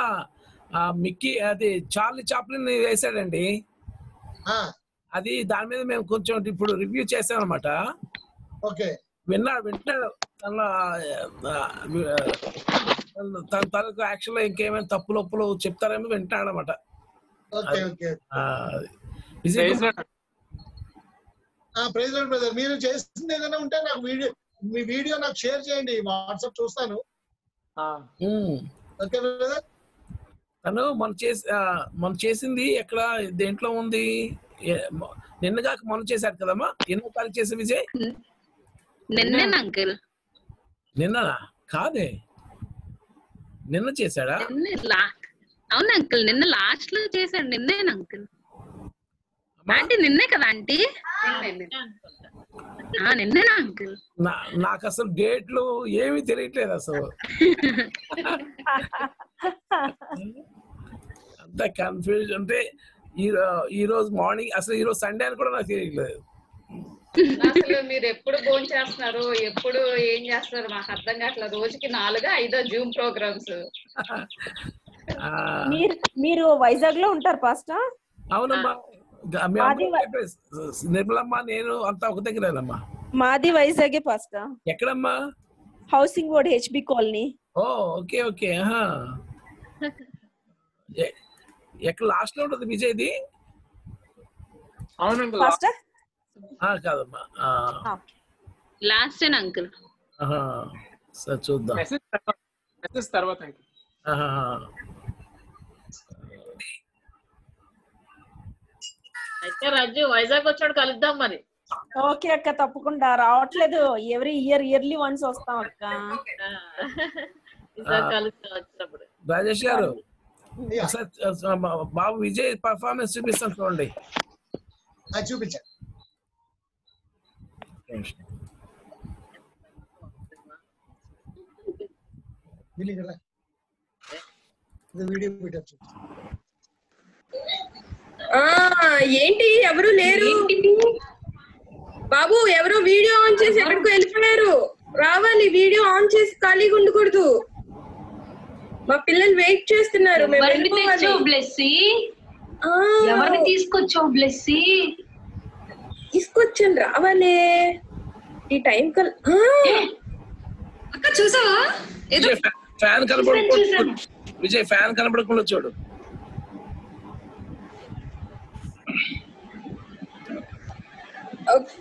మిక్కీ అది చార్లీ చాప్లిన్ వేసాడండి. ఆ, అది దాని మీద మేము కొంచెం ఇప్పుడు రివ్యూ చేసాం అనమాట ఓకే. విన్నాడు వింటాడు తన తనకు యాక్షన్లో ఇంకేమైనా తప్పులు ఒప్పులు చెప్తారేమో వింటాడు అనమాట okay. Okay Vijay Kumar praise brother మీరు చేసింది ఏదైనా ఉంటే నాకు వీడియో మీ వీడియో నాకు షేర్ చేయండి వాట్సాప్ చూస్తాను. ఉమ్. ఓకే బ్రదర్ తను మనం చేసి మనం చేసింది ఎక్కడ దేంట్లో ఉంది? ఏ- మ- నిన్న కాక మనం చేశాడు కదమ్మా? ఎన్నో తారీఖు చేసే విజయ్? నిన్నే అంకుల్? నిన్న కాదే. నిన్న చేశాడా? అవును అంకుల్ నిన్న లాస్ట్లో చేశాడు నిన్నే అంకుల్? ఆంటీ నిన్నే కదా ఆంటీ? ఆ నిన్నేనా అంకుల్? నా- నాకు అసలు డేట్లు ఏమీ తెలియట్లేదు అసలు. అంత కన్ఫ్యూజ్ అంటే ఈ ఈ రోజు మార్నింగ్ అసలు ఈ రోజు సండే అని కూడా నాకు తెలియట్లేదు. అసలు మీరు ఎప్పుడు ఫోన్ చేస్తున్నారు? ఎప్పుడు ఏం చేస్తున్నారు? మాకు అర్థం కావట్లేదు. రోజుకి నాలుగు ఐదో జూమ్ ప్రోగ్రామ్స్. ఆ, మీరు మీరు వైజాగ్లో ఉంటారు పాస్టా అవునమ్మా. నిర్మలమ్మ నేను అంతా ఒక దగ్గరేనమ్మా. మాది వైజాగే పాస్టా ఎక్కడమ్మా? Housing board HB colony. Oh okay okay. ఎక్కడ లాస్ట్లో ఉంటుంది విజయ్ది? అవునండి పాస్టా ఆ, కాదమ్మా. Last uncle. సరే చూద్దాం. మెసేజ్ తర్వాత. అయితే రాజు వైజాగ్ వచ్చాడు కలుద్దాం మరి. ఓకే అక్క తప్పకుండా. రావట్లేదు. ఎవ్రీ ఇయర్ ఇయర్లీ వన్స్ వస్తాం అక్క. రాజేష్ గారు బాబు విజయ్ పర్ఫార్మెన్స్ చూపిస్తాను చూడండి. అది చూపించండి. వీళ్ళు కదా ఇది వీడియో పెట్టచ్చు ఆ ఏంటి? ఎవరు లేరు. బాబు ఎవరో వీడియో ఆన్ చేసి ఎక్కడికో వెళ్ళిపోయారు. రావాలి వీడియో ఆన్ చేసి ఖాళీగా ఉండకూడదు. మా పిల్లలు వెయిట్ చేస్తున్నారు. ఎవరిని తీసుకొచ్చావు బ్లెస్సీ తీసుకొచ్చాను రావాలే. ఈ టైం కల్ అక్క చూసావా? ఏదో ఫ్యాన్ కనబడకుండా. విజయ్ ఫ్యాన్ కనబడకుండా చూడు. ఓకే.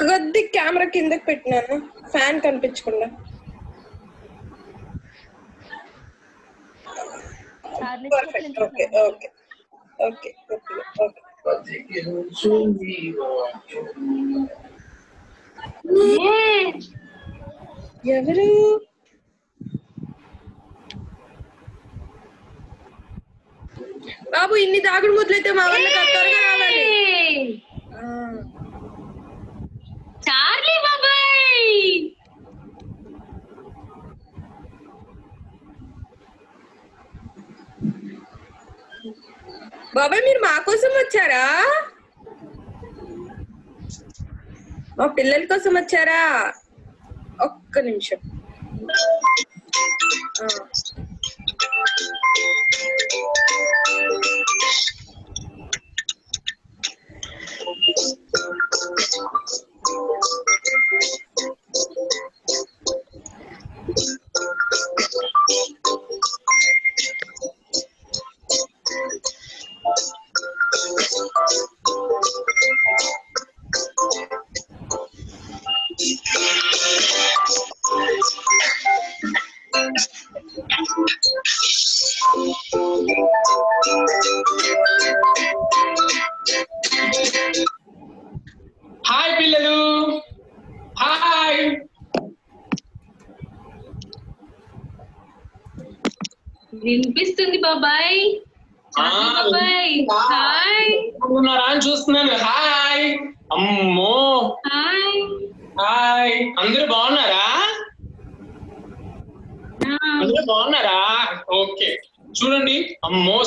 కొద్ది కెమెరా కిందకి పెట్టినాను ఫ్యాన్ కనిపించకుండా. పర్ఫెక్ట్ ఓకే ఓకే ఓకే ఎవరు? బాబు ఇన్ని దాగుడు ముద్దులైతే మా వాళ్ళకి త్వరగా రావాలి. ఆ. చార్లీ బాబాయ్! బాబాయ్ మీరు మా కోసం వచ్చారా? మా పిల్లల కోసం వచ్చారా? ఒక్క నిమిషం. ఆ. హాయ్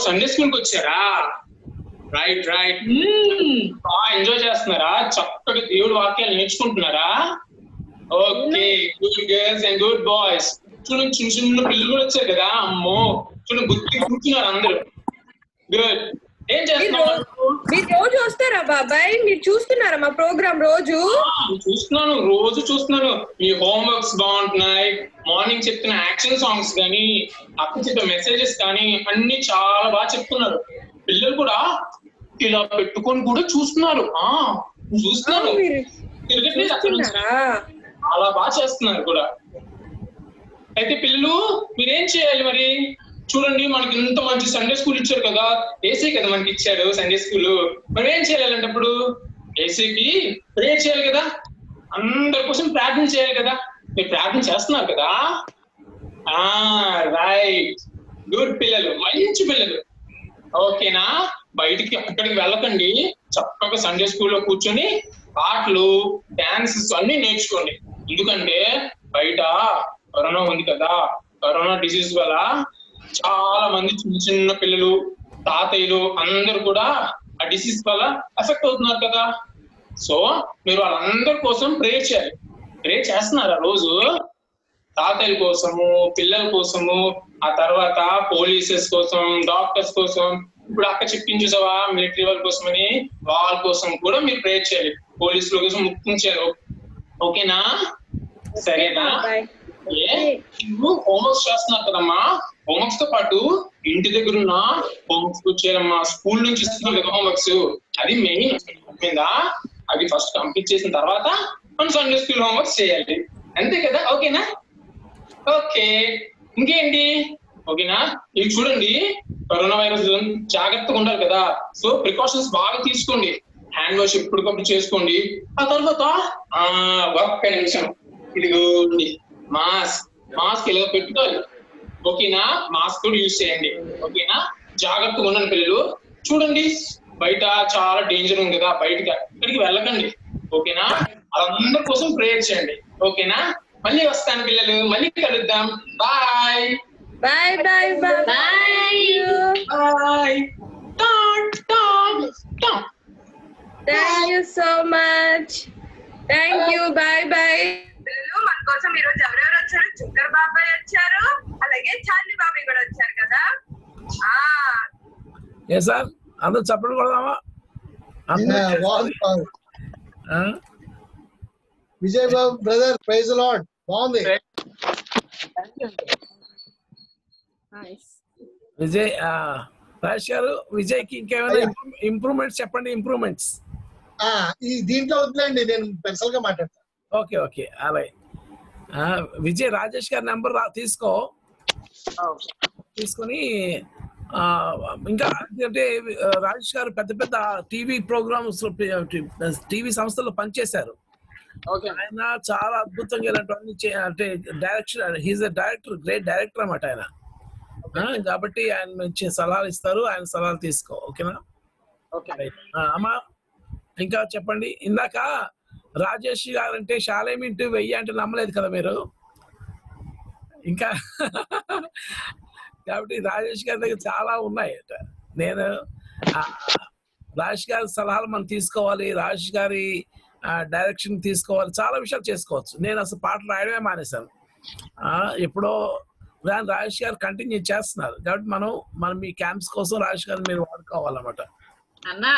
సండే వచ్చారా? రైట్ రైట్ బాగా ఎంజాయ్ చేస్తున్నారా? చక్కగా దేవుడి వాక్యాలు నేర్చుకుంటున్నారా? Okay good girls and good boys చూడండి చిన్న చిన్న పిల్లలు కూడా వచ్చారు కదా అమ్మో. చూడండి గుర్తు కూర్చున్నారు అందరూ. గుడ్ మీరు రోజు వస్తారా బాబాయ్? మీరు చూస్తున్నారా మా ప్రోగ్రామ్ రోజు? చూస్తున్నాను. రోజు చూస్తున్నాను. మీ హోంవర్క్స్ బాగుంటున్నాయి. మార్నింగ్ చెప్తున్న యాక్షన్ సాంగ్స్ కానీ అక్కడ మెసేజెస్ కానీ అన్ని చాలా బాగా చెప్తున్నారు. పిల్లలు కూడా ఇలా పెట్టుకొని కూడా చూస్తున్నారు. ఆ చూస్తున్నారు. చాలా బాగా చేస్తున్నారు కూడా. అయితే పిల్లలు మీరేం చేయాలి మరి? చూడండి మనకి ఇంత మంచి సండే స్కూల్ ఇచ్చారు కదా. ఏసీ కదా మనకి ఇచ్చాడు సండే స్కూల్ మనం ఏం చేయాలంటప్పుడు ఏసీకి ప్రే చేయాలి కదా. అందరి కోసం ప్రార్థన చేయాలి కదా. మీరు ప్రార్థన చేస్తున్నారు కదా. ఆ రైట్ గుడ్ పిల్లలు మంచి పిల్లలు. ఓకేనా బయటికి అక్కడికి వెళ్ళకండి. చక్కగా సండే స్కూల్లో కూర్చొని పాటలు డాన్సెస్ అన్ని నేర్చుకోండి. ఎందుకంటే బయట కరోనా ఉంది కదా. కరోనా డిసీజ్ వల్ల చాలా మంది చిన్న చిన్న పిల్లలు తాతయ్యలు అందరూ కూడా ఆ డిసీజ్ వల్ల ఎఫెక్ట్ అవుతున్నారు కదా. సో మీరు వాళ్ళందరి కోసం ప్రే చేయాలి. ప్రే చేస్తున్నారా రోజు. తాతయ్యల కోసము పిల్లల కోసము ఆ తర్వాత పోలీసెస్ కోసం డాక్టర్స్ కోసం ఇప్పుడు అక్క చెప్పింది చూసావా మిలిటరీ వాళ్ళ కోసమని వాళ్ళ కోసం కూడా మీరు ప్రే చేయాలి. పోలీసుల కోసం చేయాలి. ఓకేనా? సరేనా? ఏ? నువ్వు హోంవర్క్స్ చేస్తున్నారు కదమ్మా. హోంవర్క్స్తో పాటు ఇంటి దగ్గర ఉన్న హోంవర్క్స్ చేయాలమ్మా స్కూల్ నుంచి ఇస్తున్నారు కదా హోంవర్క్స్ అది మెయిన్ మీద అవి ఫస్ట్ కంప్లీట్ చేసిన తర్వాత మనం సండే స్కూల్ హోంవర్క్స్ చేయాలి. అంతే కదా? ఓకేనా? ఓకే. ఇంకేంటి? ఓకేనా? ఇది చూడండి. కరోనా వైరస్ జాగ్రత్తగా ఉండాలి కదా. సో ప్రికాషన్స్ బాగా తీసుకోండి. హ్యాండ్ వాష్ ఎప్పటికప్పుడు చేసుకోండి. ఆ తర్వాత ఆ ఒక్క నిమిషం ఇదిగోండి. మాస్క్ మాస్క్ ఇలా పెట్టుకోవాలి? ఓకేనా? మాస్క్ కూడా యూజ్ చేయండి. ఓకేనా? జాగ్రత్తగా ఉండండి పిల్లలు. చూడండి బయట చాలా డేంజర్ ఉంది కదా బయటకి ఎక్కడికి వెళ్ళకండి. ఓకేనా? వాళ్ళందరి కోసం ప్రేయర్ చేయండి. ఓకేనా? మళ్ళీ వస్తాను పిల్లలు. మళ్ళీ కలుద్దాం. Bye bye bye bye bye thank you so much thank you bye bye మన కోసం ఈ రోజు ఎవరెవరు వచ్చారు చుక్కర్ బాబాయ్ వచ్చారు అలాగే చార్లీ బాబాయ్ కూడా వచ్చారు కదా? ఆ. ఏ సార్ అందరూ చప్పట్లు కొడదామా. విజయ్ బాబు బ్రదర్ ప్రైజ్ లాడ్. బాగుంది. విజయ్ ఆ, రాజేష్ గారు విజయ్కి ఇంకేమైనా ఇంప్రూవ్మెంట్స్ చెప్పండి ఇంప్రూవ్మెంట్స్ ఆ, ఈ దీంట్లో వద్దులేండి నేను పర్సనల్గా మాట్లాడతాను ఓకే ఓకే అలాగే విజయ్ రాజేష్ గారి నెంబర్ తీసుకో. తీసుకొని ఇంకా అంటే రాజేష్ గారు పెద్ద పెద్ద టీవీ ప్రోగ్రామ్స్ టీవీ సంస్థల్లో పనిచేశారు. ఆయన చాలా అద్భుతంగా ఇలాంటివన్నీ అంటే direction he's a director great director అన్నమాట ఆయన. కాబట్టి ఆయన మంచి సలహాలు ఇస్తారు ఆయన సలహాలు తీసుకో ఓకేనా? అమ్మా ఇంకా చెప్పండి. ఇందాక రాజేష్ గారు అంటే శాలేమి ఇంటూ వెయ్యి అంటే నమ్మలేదు కదా మీరు? ఇంకా కాబట్టి రాజేష్ గారి దగ్గర చాలా ఉన్నాయి. నేను రాజేష్ గారి సలహాలు మనం తీసుకోవాలి రాజేష్ గారి డైరెక్షన్ తీసుకోవాలి చాలా విషయాలు చేసుకోవచ్చు. నేను అసలు పాటలు రాయడమే మానేశాను. ఎప్పుడో దాని రాజేష్ గారు కంటిన్యూ చేస్తున్నారు. కాబట్టి మనం మనం మీ క్యాంప్స్ కోసం రాజేష్ గారిని మీరు వాడుకోవాలన్నమాట. అన్నా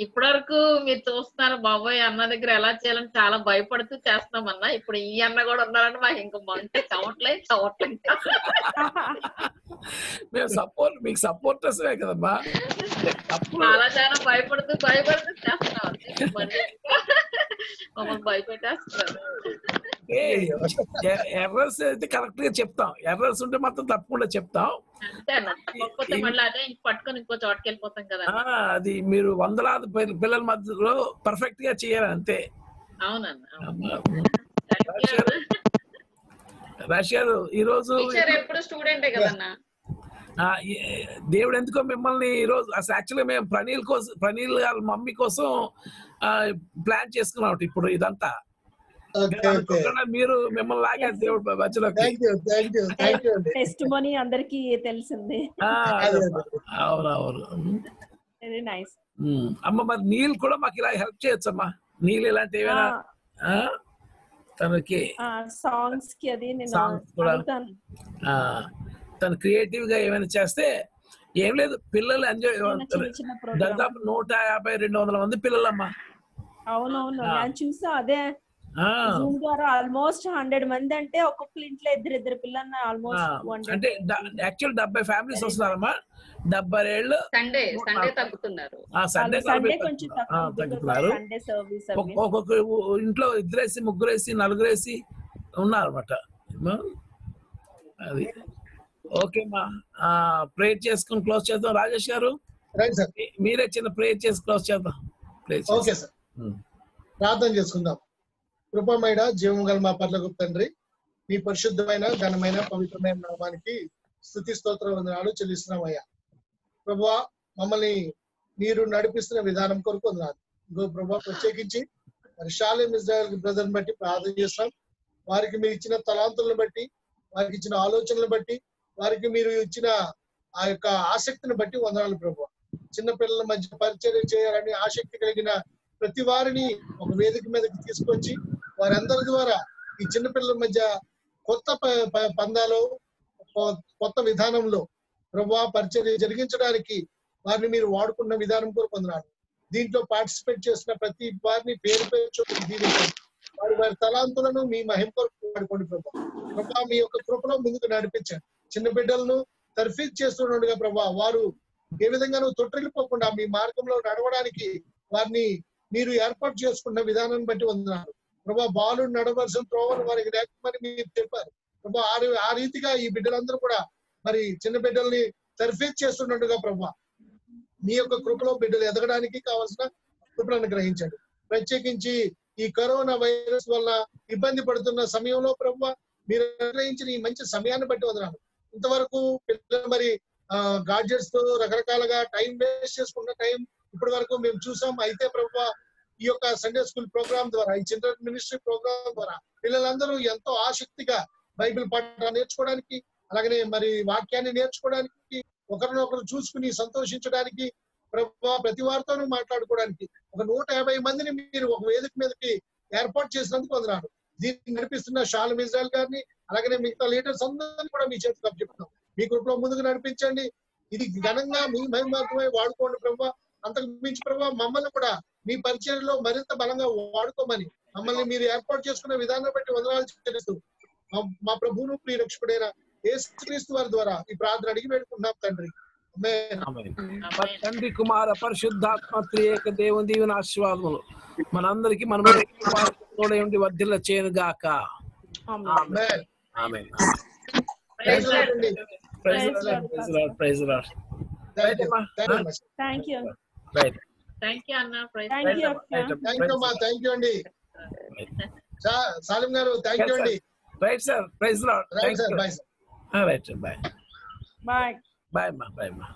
ఇప్పటి వరకు మీరు చూస్తున్నారు బాబాయ్ అన్న దగ్గర ఎలా చేయాలని చాలా భయపడుతూ చేస్తున్నాం అన్న. ఇప్పుడు ఈ అన్న కూడా ఉన్నారని మాకు ఇంకా మంచి చవట్లే చవట్లే మేము సపోర్ట్ మీకు సపోర్టర్సే కదమ్మా. అప్పుడు చాలా చాలా భయపడుతూ భయపడుతూ చేస్తున్నాం మమ్మల్ని భయపెట్టేస్తున్నారు. ఎర్రర్స్ అయితే కరెక్ట్గా చెప్తాం. ఎర్రర్స్ ఉంటే మాత్రం తప్పకుండా చెప్తాం. అదే మీరు వందలాది పిల్ల- పిల్లల మధ్యలో పర్ఫెక్ట్గా చేయాలి అంతే. అవునన్న గారు ఈ రోజు టీచర్ ఎప్పుడు స్టూడెంటే కదన్నా? ఆ, ఏ- దేవుడు ఎందుకో మిమ్మల్ని ఈ రోజు అసలు యాక్చువల్గా మేము ప్రణీల్ కోసం ప్రణీల్ గారి మమ్మీ కోసం ప్లాన్ చేసుకున్నాం ఇప్పుడు ఇదంతా. మీరు మిమ్మల్ని లాగా దేవుడు మధ్యలోకి మనీ అందరికి తెలిసింది. ఆ, అదే, అవును అవును వెరీ నైస్ ఉమ్. అమ్మ మరి నీళ్ళు కూడా మాకు ఇలా హెల్ప్ చేయొచ్చమ్మా. నీళ్ళు ఇలాంటి ఏమైనా ఆ? తనకి సాంగ్స్కి అది నేను తను క్రియేటివ్గా ఏమైనా చేస్తే ఏం లేదు పిల్లలు ఎంజాయ్. దాదాపు నూట యాభై రెండు వందల మంది పిల్లలమ్మా అవునవును. నేను చూసా అదే జూమ్ ద్వారా ఆల్మోస్ట్ హండ్రెడ్ మంది అంటే ఒక్కొక్క ఇంట్లో ఇద్దరు ఇద్దరు పిల్లల్ని ఆల్మోస్ట్ అంటే యాక్చువల్ డెబ్బై ఫ్యామిలీస్ వస్తున్నారమ్మా. డెబ్బై ఏళ్ళు సండే సండే తగ్గుతున్నారు. ఆ సండే సండే కొంచెం తక్కువ తగ్గుతున్నారు. సండే సర్వీస్ ఒక్- ఒక్కొక్క ఇంట్లో ఇద్దరేసి ముగ్గురేసి నలుగురేసి ఉన్నారన్నమాట? అది. ఓకే మా ప్రేయర్ చేసుకుని క్లోజ్ చేద్దాం. రాజేష్ గారు రైట్ సార్. మీ- మీరే చిన్న ప్రేయర్ చేసి క్లోజ్ చేద్దాం. Prayer okay sir. ప్రార్థన చేసుకుందాం. కృపమైన జీవం గల మా పట్ల తండ్రి మీ పరిశుద్ధమైన ఘనమైన పవిత్రమైన నామానికి స్థుతి స్తోత్ర వందనాలు చెల్లిస్తున్నాం అయ్యా ప్రభా మమ్మల్ని మీరు నడిపిస్తున్న విధానం కొరకు వందనాలు. ఇంకో ప్రభా ప్రత్యేకించి మరి షాలేం ఇజ్రాయల్ బ్రదర్ బట్టి ప్రార్థన చేస్తాం. వారికి మీరు ఇచ్చిన తలాంతులను బట్టి వారికి ఇచ్చిన ఆలోచనలను బట్టి వారికి మీరు ఇచ్చిన ఆ యొక్క ఆసక్తిని బట్టి వందనాలు ప్రభు చిన్న పిల్లల మధ్య పరిచర్య చేయాలని ఆసక్తి కలిగిన ప్రతి వారిని ఒక వేదిక మీదకి తీసుకొచ్చి వారందరి ద్వారా ఈ చిన్న పిల్లల మధ్య కొత్త ప- ప- కొత్త విధానంలో ప్రభా పరిచర్య జరిగించడానికి వారిని మీరు వాడుకున్న విధానం కూడా పొందినారు. దీంట్లో పార్టిసిపేట్ చేసిన ప్రతి వారిని పేరు పేరు వారి వారి తలాంతులను మీ మహిమ కొరకు వాడుకోండి ప్రభా ప్రభా మీ యొక్క కృపలో ముందుకు నడిపించండి. చిన్న బిడ్డలను తర్ఫీజ్ చేస్తున్నట్టుగా ప్రభా వారు ఏ విధంగానూ తొట్టిల్లిపోకుండా మీ మార్గంలో నడవడానికి వారిని మీరు ఏర్పాటు చేసుకున్న విధానాన్ని బట్టి వందనాలు. ప్రభా బాలు నడవలసిన త్రోవను వారికి లేకమని మీరు చెప్పారు. ప్రభా ఆ ఆ రీతిగా ఈ బిడ్డలందరూ కూడా మరి చిన్న బిడ్డల్ని సర్ఫేస్ చేస్తున్నట్టుగా ప్రభా మీ యొక్క కృపలో బిడ్డలు ఎదగడానికి కావాల్సిన కృపను గ్రహించండి. ప్రత్యేకించి ఈ కరోనా వైరస్ వల్ల ఇబ్బంది పడుతున్న సమయంలో ప్రభు మీరు నిర్ణయించిన ఈ మంచి సమయాన్ని బట్టి వదనాలు. ఇంతవరకు పిల్లలు మరి గాడ్జెట్స్తో రకరకాలుగా టైం వేస్ట్ చేసుకున్న టైం ఇప్పటి వరకు మేము చూసాం. అయితే ప్రభు ఈ యొక్క సండే స్కూల్ ప్రోగ్రామ్ ద్వారా ఈ చిల్డ్రన్ మినిస్ట్రీ ప్రోగ్రామ్ ద్వారా పిల్లలందరూ ఎంతో ఆసక్తిగా బైబిల్ పాఠాలు నేర్చుకోవడానికి అలాగనే మరి వాక్యాన్ని నేర్చుకోవడానికి ఒకరినొకరు చూసుకుని సంతోషించడానికి ప్రభు ప్రతి వారితోనూ మాట్లాడుకోవడానికి ఒక నూట యాభై మందిని మీరు ఒక వేదిక మీదకి ఏర్పాటు చేసినందుకు వందనాలు. దీన్ని నడిపిస్తున్న షాల్ ఇజ్రాయల్ గారిని అలాగనే మిగతా లీడర్స్ అందరినీ కూడా మీ చేతికి అప్పచెప్తున్నాం. మీ గ్రూప్లో ముందుకు నడిపించండి. ఇది ఘనంగా మీ మహిమార్థమై వాడుకోండి ప్రభు. అంతకు మించి ప్రభు మమ్మల్ని కూడా మీ పరిచయంలో మరింత బలంగా వాడుకోమని మమ్మల్ని మీరు ఏర్పాటు చేసుకున్న విధానం బట్టి వందనాలు చెల్లిస్తూ మా- మా ప్రభువును ప్రియరక్షకుడైన యేసుక్రీస్తు వారి ద్వారా ఈ ప్రార్థన అడిగి వేడుకుంటున్నాం తండ్రి. తండ్రి కుమార పరిశుద్ధాత్మ త్రియేక దేవుని దీవెన ఆశీర్వాదములు మనందరికి మన ఉండి వర్ధిల్ల చేయను గాక. Praise praise praise. Thank you thank you అన్న థ్యాంక్ యూ థ్యాంక్ యూ అండి సాలిం గారు థ్యాంక్ యూ అండి right sir praise Lord right sir bye sir right sir bye bye bye మా బాయ్ మా